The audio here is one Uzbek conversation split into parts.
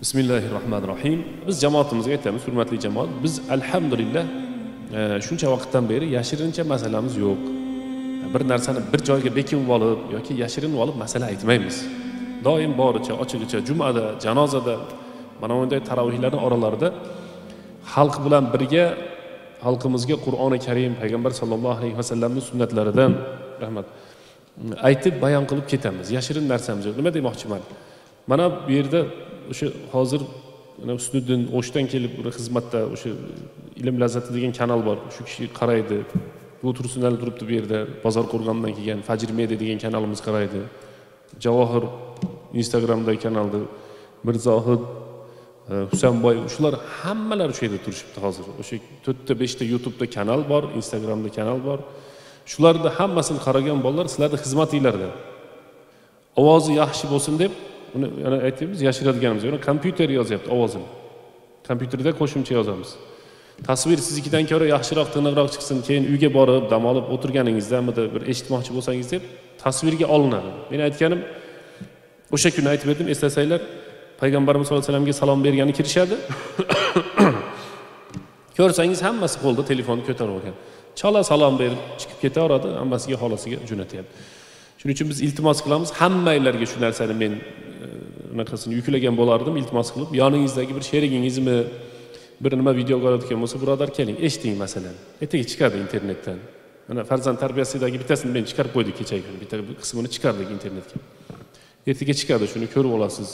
bismillahi rohmanir rohim biz jamoatimizga aytamiz hurmatli jamoat biz alhamdulillah e, shuncha vaqtdan beri yashirincha masalamiz yo'q. Bir narsani bir joyga bekinib olib yoki yashirinib olib masala aytmaymiz. Doim boricha ochig'icha jumada janozada mana bunday taravihlarni oralarida xalq bilan birga xalqimizga qur'oni karim payg'ambar sallallohu alayhi vasallamni sunnatlaridan rahmat aytib bayon qilib ketamiz. Yashirin narsamiz yo'q. Nima demoqchiman? Mana bu yerda o'sha hozir mana o'shdan kelib xizmatda o'sha ilm lazzati degan kanal bor. Shu kishi qaraydi bu tursunali turibdi bu yerda bozor qo'rg'ondan kelgan fajr media degan kanalimiz qaraydi. Javohir instagramdagi kanalda mirzohid e, husanboy shular hammalari shu yerda turishibdi hozir. O'sha to'rtta beshta youtubeda kanal bor instagramda kanal bor. Shularni hammasini qaragan bolalar sizlarni xizmatinglarda ovozi yaxshi bo'lsin deb uni yana aytyapmiz yashiradiganimiz yo'q kompyuter yozyapti ovozini. Kompyuterda qo'shimcha yozamiz. Tasvir siznikidan ko'ra yaxshiroq tiniqroq chiqsin keyin uyga borib dam olib o'tirganingizdamidi bir eshitmoqchi bo'lsangiz deb tasvirga olinadi. Men aytganim o'sha kuni aytib berdim eslasanglar payg'ambarimiz sallallohu alayhi vasallamga salom bergani kirishadi. Ko'rsangiz hammasi qo'lda telefonni ko'tarib olgan. Chala salom berib chiqib ketaveradi hammasiga xolasiga jo'natyapti. Shuning uchun biz iltimos qilamiz hammanglarga shu narsani men anaqasini yuklagan bo'lardim iltimos qilib yoningizdagi bir sherigingizmi bir nima video ko'rayotgan bo'lsa birodar keling eshiting masalan. Ertaga chiqadi internetdan. Mana farzand tarbiyasidagi bittasini men chiqarib qo'ydik kechagi kuni bitta qismini chiqardik internetga. Ertaga chiqadi shuni ko'rib olasiz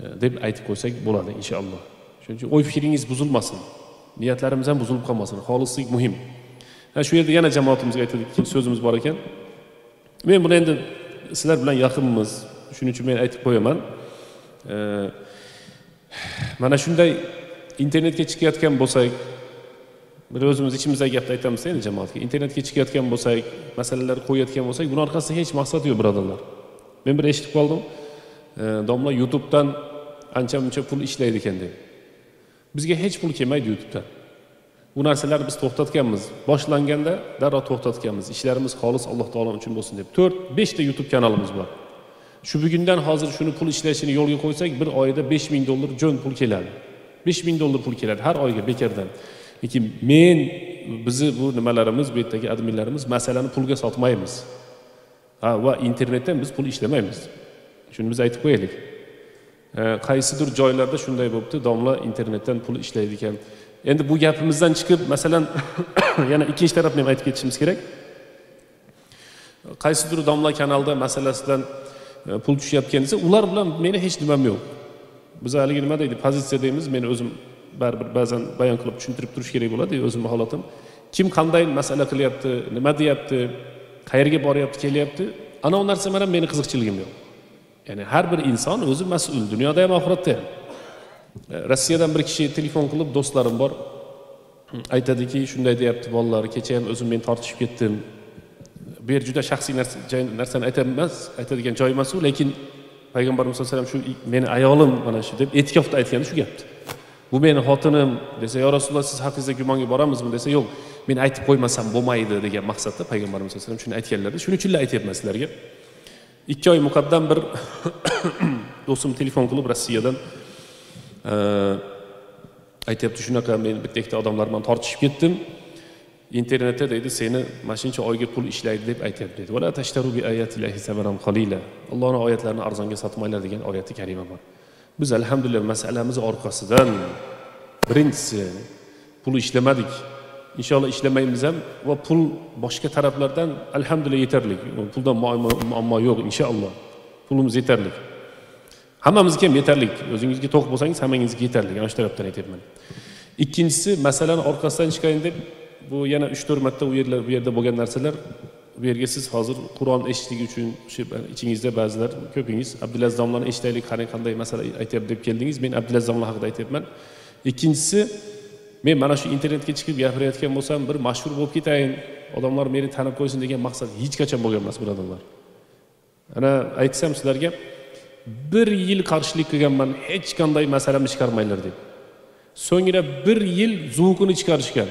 e, deb aytib qo'ysak bo'ladi inshaalloh. Shuning uchun o'y fikringiz buzilmasin niyatlarimiz ham buzilib qolmasin xolislik muhim. Shu yerda yana jamoatimizga aytadigan so'zimiz bor ekan. Men buni endi sizlar bilan yaqinmiz shuning uchun men aytib qo'yaman. Mana shunday internetga chiqayotgan bo'lsak bir o'zimiz ichimizdagi gapni aytamiz endi jamoatga internetga chiqayotgan bo'lsak masalalar qo'yayotgan bo'lsak buni orqasida hech maqsad yo'q birodarlar. Men bir eshitib qoldim. Domla youtubedan ancha muncha pul ishlaydi ekan deb. Bizga hech pul kelmaydi youtubedan bu narsalarni biz to'xtatganmiz. Boshlanganda darrov to'xtatganmiz. Ishlarimiz xolis alloh taolo uchun bo'lsin deb. To'rt beshta youtube kanalimiz bor. Shu bugundan hozir shuni pul ishlashini yo'lga qo'ysak bir oyda besh ming dollar jo'n pul keladi. Besh ming dollar pul keladi har oyga bekardan lekin men bizni bu nimalarimiz bu yerdagi adminlarimiz masalani pulga sotmaymiz. Ha va internetdan biz pul ishlamaymiz. Shuni biz aytib qo'yaylik. Qaysidir joylarda shunday bo'libdi domla internetdan pul ishlaydi ekan. Endi bu gapimizdan chiqib masalan yana ikkinchi tarafni ham aytib ketishimiz kerak. Qaysidir domla kanalda masalasidan E, pul tushayotgan desa ular bilan meni hech nimam yo'q. Biz haligi nima deydi pozitsiya deymiz men o'zim baribir ba'zan bayon qilib tushuntirib turish kerak bo'ladi o'zimni holatim. Kim qanday masala qilyapti nima deyapti qayerga boryapti kelyapti ana u narsa bilan meni qiziqchiligim yo'q. Ya'ni har bir inson o'zi mas'ul dunyoda ham oxiratda ham. E, Rossiyadan bir kishi telefon qilib do'stlarim bor. Aytadiki shunday deyapti bolalar kecha ham o'zim men tortishib ketdim. Bu yer juda shaxsiy narsani aytamas aytadigan joy emas u lekin payg'ambarimiz sallallohu alayhi vasallam shu meni ayolim mana shu deb e'tikofda aytgani shu gapni bu meni xotinim desa yo rasululloh siz haqingizda gumonga boramizmi desa yo'q men aytib qo'ymasam bo'lmaydi degan maqsadda payg'ambarimiz sallallohu alayhi vasallam shuni aytganlarda shuning uchun aytyapman sizlarga. Ikki oy muqaddam bir do'stim telefon qilib rossiyadan aytyapti shunaqa men bitta ikkita odamlar bilan tortishib ketdim. Internetda deydi seni mana shuncha oyga pul ishlaydi deb aytyapti deydi. Allohni oyatlarini arzonga sotmanglar degan oyati karima bor. Biz alhamdulillah masalamiz orqasidan birinchisi pul ishlamadik. Inshaalloh ishlamaymiz ham va pul boshqa taraflardan alhamdulillah yetarli. Puldan muammo yo'q inshaalloh. Pulimiz yetarli. Hammamizga ham yetarli. O'zingizga to'q bo'lsangiz hammangizga yetarli. Ana shu tarafdan aytyapman. Ikkinchisi masalani orqasidan chiqayin deb bu yana uch to'rt marta u yerlar bu yerda bo'lgan narsalar bu yerga siz hozir qur'on eshitishlik uchun shu ichingizda ba'zilar ko'pingiz abdulaziz domlani eshitaylik qarang qanday masala aytyapti deb keldingiz men abdulaziz domla haqida aytyapman. Ikkinchisi men mana shu internetga chiqib gapirayotgan bo'lsam bir mashhur bo'lib ketayin odamlar meni tanib qo'ysin degan maqsad hech qachon bo'lgan emas birodarlar. Ana aytsam sizlarga bir yil qarshilik qilganman hech qanday masalamni chiqarmanglar deb. So'ngra bir yil zvukini chiqarishgan.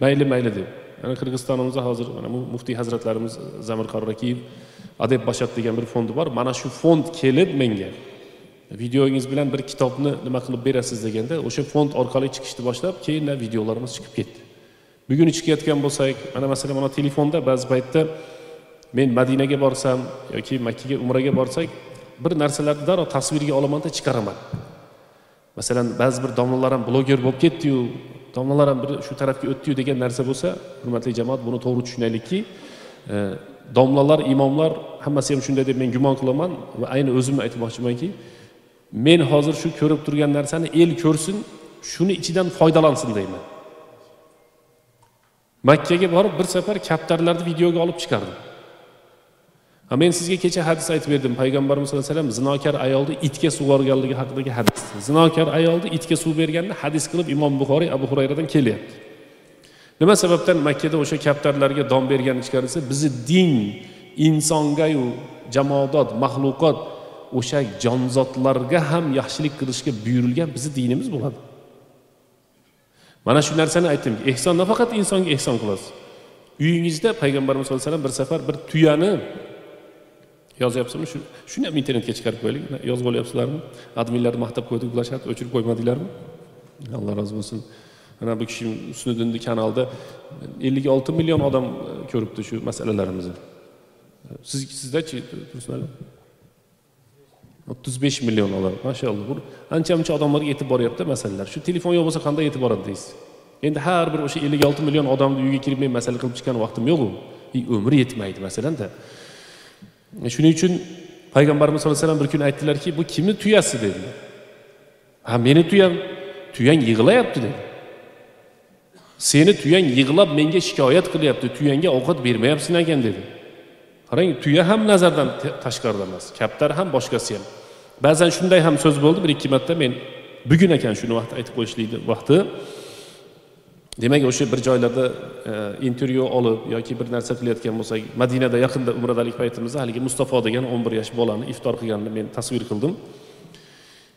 Mayli mayli deb. Ana qirg'izistonimizda hozir mana muftiy hazratlarimiz e, zamir qorrakiyev adeb bashat degan bir fondi bor. Mana shu fond kelib menga videongiz bilan bir kitobni nima qilib berasiz deganda o'sha fond orqali chiqishni boshlab keyin videolarimiz chiqib ketdi. Bugun chiqayotgan bo'lsak mana masalan mana telefonda ba'zi paytda men madinaga borsam yoki makkaga umraga borsak bir narsalarni darrov tasvirga olamanda chiqaraman. Masalan ba'zi bir domlalar ham bloger bo'lib ketdiyu domlalar ham bir shu tarafga o'tdiyu degan narsa bo'lsa hurmatli jamoat buni to'g'ri tushunaylikki e, domlalar imomlar hammasi ham shunday deb men gumon qilaman va ayni o'zimni aytmoqchimanki men hozir shu ko'rib turgan narsani el ko'rsin shuni ichidan foydalansin deyman. Makkaga borib bir safar kaptarlarni videoga olib chiqardim. Men sizga kecha hadis aytib berdim. Payg'ambarimiz sallallohu alayhi vasallam zinokar ayolni itga suv yuborganligi haqidagi hadis. Zinokar ayolni itga suv berganini hadis qilib imom buxoriy abu hurayradan kelyapti. Nima sababdan makkada o'sha kaptarlarga dom bergani ichkarisi bizni din insongayu jamoadot maxluqot o'sha jonzotlarga ham yaxshilik qilishga buyurilgan bizni dinimiz bo'ladi. Mana shu narsani aytdim. Ehson nafaqat insonga ehson qilasiz. Uyingizda payg'ambarimiz sallallohu alayhi vasallam bir safar bir tuyani yozyapsizmi? Shu shuni ham internetga chiqarib qo'yaylik. Yozib olyapsizlarmi adminlarni maqtab qo'ydik ulashyapti o'chirib qo'ymadinglarmi? Alloh rozi bo'lsin. Mana bu kishi husniddinni kanalida ellik olti million odam e, ko'ribdi shu masalalarimizni. Siz sizdachi tursunali o'ttiz besh million odam. Mashaalloh bu ancha muncha odamlarga yetib boryapti masalalar. Shu telefon yo'q bo'lsa qanday yetib boradi deysiz? Endi har bir o'sha ellik olti million odamni uyiga kirib men masala qilib chiqqan vaqtim yo'qu. Umri yetmaydi masalanda shuning uchun payg'ambarimiz sallallohu alayhi vasallam bir kuni aytdilarki bu kimni tuyasi? dedilar ha meni tuyam. Tuyang yig'layapti dedi. Seni tuyang yig'lab menga shikoyat qilyapti. Tuyangga ovqat bermayapsan ekan dedi. Qarang tuya ham nazardan tashqarida emas kaptar ham boshqasi ham. Ba'zan shunday ham so'z bo'ldi bir ikki marta men bugun ekan shuni vaqt aytib qo'yishlikni vaqti. Demak o'sha bir joylarda e, intervyu olib yoki bir narsa qilayotgan bo'lsak madinada yaqinda umradalik paytimizda haligi mustafo degan o'n bir yosh bolani iftor qilganini men tasvir qildim.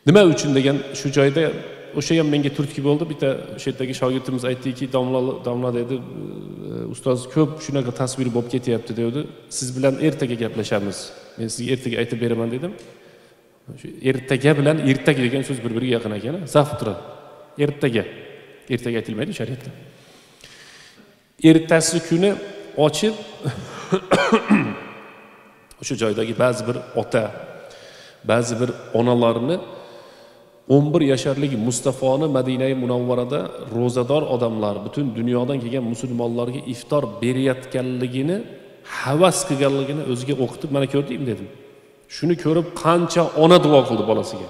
Nima uchun degan shu joyda o'sha ham menga turtki bo'ldi. Bitta o'sha yerdagi shogirdimiz aytdiki domla domla dedi e, ustoz ko'p shunaqa tasvir bo'lib ketyapti dedi siz bilan ertaga gaplashamiz. Men sizga ertaga aytib beraman dedim. Shu ertaga bilan ertak degan so'z bir biriga yaqin ekan завтра ertaga. Ertaga aytilmaydi shariatda. Ertasi kuni ochib o'sha joydagi ba'zi bir ota ba'zi bir onalarni o'n bir yasharlik mustafoni madinai munavvarada ro'zador odamlar butun dunyodan kelgan musulmonlarga iftor berayotganligini havas qilganligini o'ziga o'qitib mana ko'rdingmi dedim. Shuni ko'rib qancha ona duo qildi bolasiga.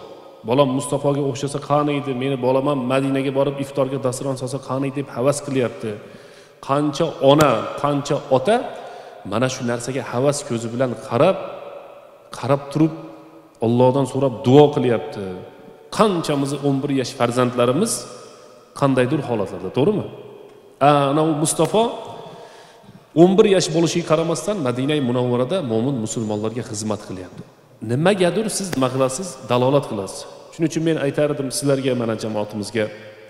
Bolam mustafoga o'xshasa qaniydi meni bolam ham madinaga borib iftorga dasturxon solsa qani deb havas qilyapti. Qancha ona qancha ota mana shu narsaga havas ko'zi bilan qarab qarab turib ollohdan so'rab duo qilyapti. Qanchamizni o'n bir yosh farzandlarimiz qandaydir holatlarda to'g'rimi? Ana u mustafo o'n bir yosh bo'lishiga qaramasdan madinai munavvarada mo'min musulmonlarga xizmat qilyapti. Nimagadir siz nima qilasiz dalolat qilasiz. Shuning uchun men aytardim sizlarga mana jamoatimizga.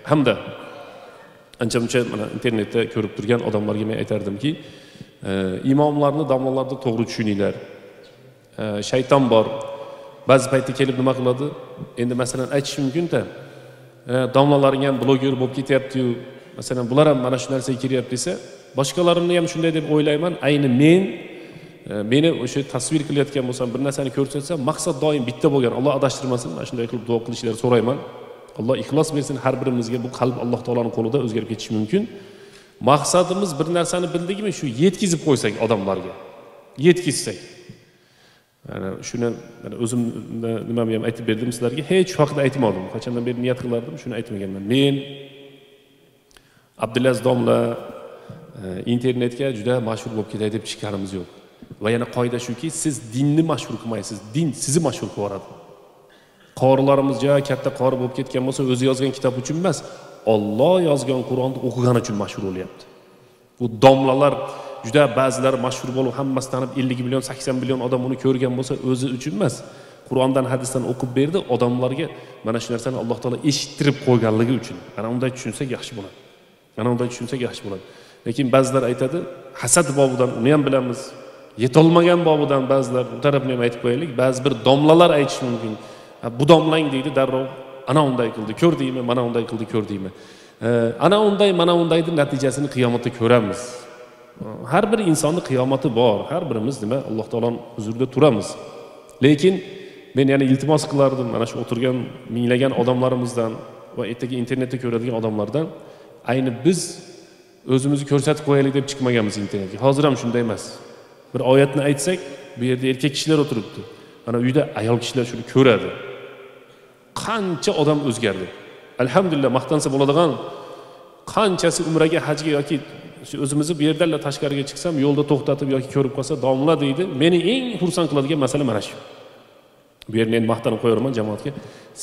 Hamda ancha muncha mana internetda ko'rib turgan odamlarga men aytardimki e, imomlarni domlalarni to'g'ri tushuninglar. E, shayton bor. Ba'zi paytda kelib nima qiladi? Endi masalan aytish mumkinda e, domlalaring ham bloger bo'lib ketyaptiyu masalan bular ham mana shu narsaga kiryapti desa boshqalarimni ham shunday deb o'ylayman. Ayni men meni o'sha tasvir qilayotgan bo'lsam bir narsani ko'rsatsam maqsad doim bitta bo'lgan. Alloh adashtirmasin mana shunday qilib duo qilishlarni so'rayman. Alloh ixlos bersin har birimizga bu qalb alloh taoloni qo'lida o'zgarib ketishi mumkin. Maqsadimiz bir narsani bildikmi shu yetkazib qo'ysak odamlarga. Yetkazsak. Mana shuni yani o'zimni nimamni ham aytib berdim sizlarga. Hech shu haqida aytmadim qachondan beri niyat qilardim shuni aytmaganman. Men abdulaziz domla e, internetga juda mashhur bo'lib ketay deb chiqqanimiz yo'q. Va yana qoida shuki siz dinni mashhur qilmaysiz. Din sizni mashhur qilib yuboradi. Qorilarimiz katta qori bo'lib ketgan bo'lsa o'zi yozgan kitob uchun emas olloh yozgan qur'onni o'qigani uchun mashhur bo'lyapti. Bu domlalar juda ba'zilari mashhur bo'lib hammasi tanib ellik million sakson million odam uni ko'rgan bo'lsa o'zi uchun emas. Qur'ondan hadisdan o'qib berdi odamlarga mana shu narsani alloh taolo eshittirib qo'yganligi uchun. Ana unday tushunsak yaxshi bo'ladi. Ana unday tushunsak yaxshi bo'ladi. Lekin ba'zilar aytadi hasad bobidan uni ham bilamiz. Yetolmagan bobidan ba'zilar bu tarafni ham aytib qo'yaylik ba'zi bir domlalar aytishi mumkin. Bu domlang deydi darrov ana unday qildi ko'rdingmi mana unday qildi ko'rdingmi ana unday mana undayni natijasini qiyomatda ko'ramiz. Har bir insonni qiyomati bor har birimiz nima alloh taoloni huzurida turamiz. Lekin men yana iltimos qilardim mana shu o'tirgan minglagan odamlarimizdan va ertaga internetda ko'radigan odamlardan ayni biz o'zimizni ko'rsatib qo'yaylik deb chiqmaganmiz internetga. Hozir ham shunday emas. Bir oyatni aytsak bu yerda erkak kishilar o'tiribdi. Mana uyda ayol kishilar shuni ko'radi. Qancha odam o'zgardi. Alhamdulillah maqtansa bo'ladigan qanchasi umraga hajga yoki o'zimizni bu yerdan tashqariga chiqsam yo'lda to'xtatib yoki ko'rib qolsa domla deydi. Meni eng xursand qiladigan masala mana shu. Bu yerni endi maqtanib qo'yaverman jamoatga.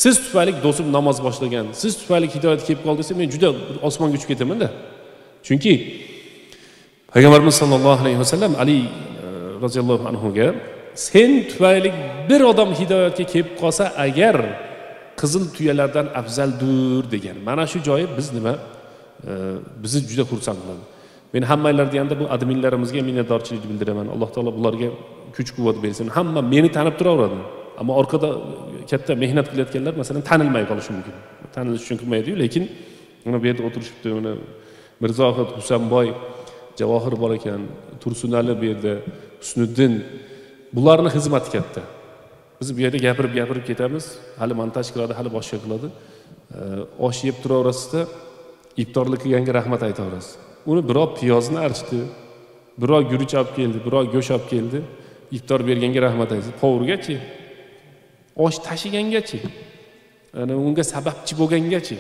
Siz tufayli do'stim namoz boshlagan siz tufayli hidoyat kelib qoldi desa men juda osmonga uchib ketamanda. Chunki payg'ambarimiz sollallohu alayhi vasallam ali roziyallohu anhuga sen tufayli bir odam hidoyatga kelib qolsa agar qizil tuyalardan afzaldir degan. Mana shu joyi biz nima? E, bizni juda xursand qiladi. Men hammanglar deganda bu adminlarimizga minnatdorchilik bildiraman. Alloh taolo bularga kuch quvvat bersin. Hamma meni tanib turaveradi. Ammo orqada katta mehnat qilayotganlar masalan tanilmay qolishi mumkin. Tanilish uchun qilmaydiyu lekin mana bu yerda o'tirishibdi. Mana mirzohid husanboy javohir bor ekan tursunali bu yerda husniddin bularni xizmati katta biz bu yerda gapirib gapirib ketamiz. Hali montaj qiladi hali boshqa qiladi. Osh yeb turaverasizda iftorlik qilganga rahmat aytaverasiz. Uni birov piyozni archdi birov guruch olib keldi birov go'sht olib keldi. Iftor berganga rahmat aytasiz qovurgachi osh tashigangachi ana unga sababchi bo'lgangachi.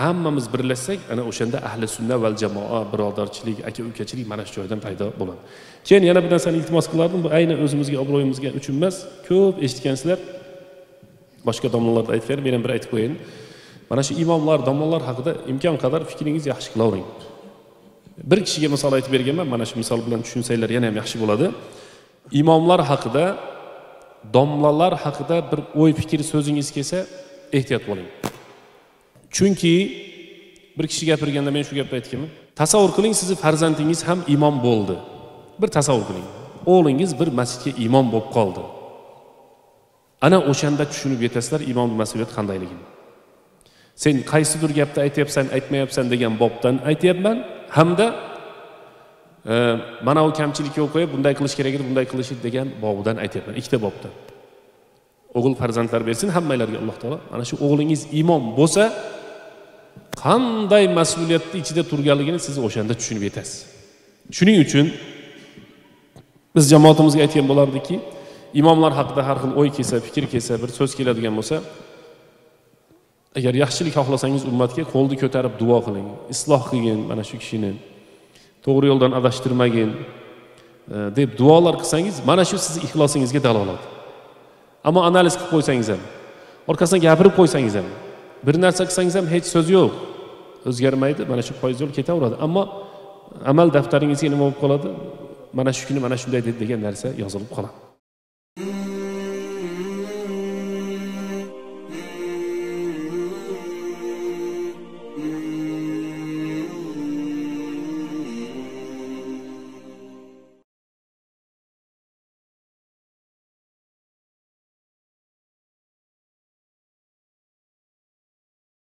Hammamiz birlashsak ana o'shanda ahli sunna val jamoa birodarchilik aka ukachilik mana shu joydan paydo bo'ladi. Keyin yana bir narsani iltimos qilardim. Bu aynan o'zimizga obro'yimizga uchun emas ko'p eshitgansizlar. Boshqa domlalarda aytgan men ham bir aytib qo'yayin mana shu imomlar domlalar haqida imkon qadar fikringizni yaxshi qilavering bir kishiga misol aytib berganman mana shu misol bilan tushunsanglar yana ham yaxshi bo'ladi. Imomlar haqida domlalar haqida bir o'y fikr so'zingiz kelsa ehtiyot bo'ling. Chunki bir kishi gapirganda men shu gapni aytganman. Tasavvur qiling sizni farzandingiz ham imom bo'ldi. Bir tasavvur qiling. O'g'lingiz bir masjidga imom bo'lib qoldi. Ana o'shanda tushunib yetasizlar imomni mas'uliyati qandayligini. Sen qaysidir gapni aytyapsan aytmayapsan degan bobdan aytyapman hamda e, mana u kamchilikka yo'l qo'yib bunday qilish kerak edi bunday qilish degan bobidan aytyapman ikkita bobdan. O'g'il farzandlar bersin hammanglarga alloh taolo. Mana shu o'g'lingiz imom bo'lsa qanday mas'uliyatni ichida turganligini siz o'shanda tushunib yetasiz. Shuning uchun biz jamoatimizga aytgan bo'lardikki imomlar haqida har xil o'y kelsa fikr kelsa bir so'z keladigan bo'lsa agar yaxshilik xohlasangiz ummatga qo'lni ko'tarib duo qiling isloh qilgin mana shu kishini to'g'ri yo'ldan adashtirmagin e, deb duolar qilsangiz mana shu sizni ixlosingizga dalolat ammo analiz qilib qo'ysangiz ham orqasidan gapirib qo'ysangiz ham bir narsa qilsangiz ham hech so'z yo'q. O'zgarmaydi mana shu foiz yo'l ketaveradi. Ammo amal daftaringizga nima bo'lib qoladi. Mana shu kuni mana shunday dedi degan narsa yozilib qoladi.